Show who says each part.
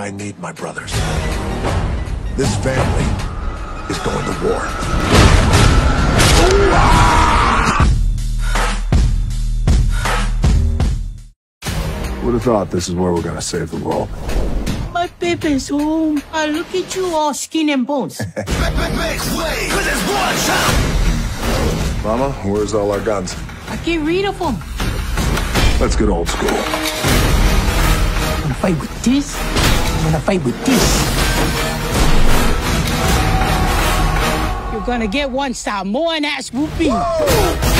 Speaker 1: I need my brothers. This family is going to war. Would have thought this is where we're gonna save the world.
Speaker 2: My baby's home. I look at you all skin and bones.
Speaker 1: Mama, where's all our guns?
Speaker 2: I get rid of them.
Speaker 1: Let's get old school.
Speaker 2: Gonna fight with this. I'm gonna fight with this. You're gonna get one Samoan ass whooping.